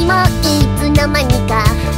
もいつの間にか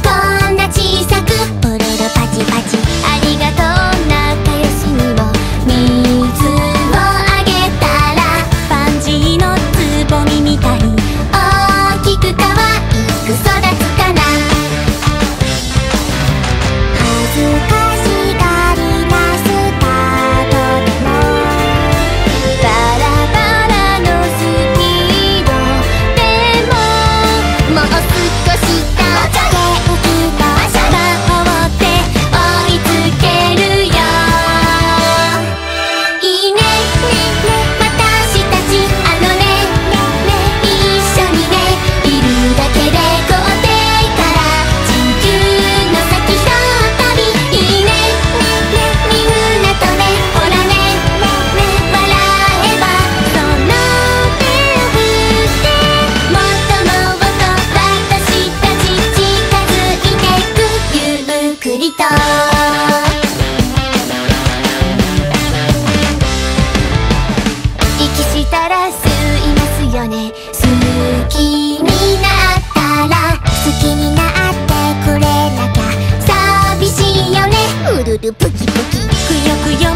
息したらすいますよね。好きになったら好きになってくれなきゃ寂しいよね。うるるぷきぷき。くよくよ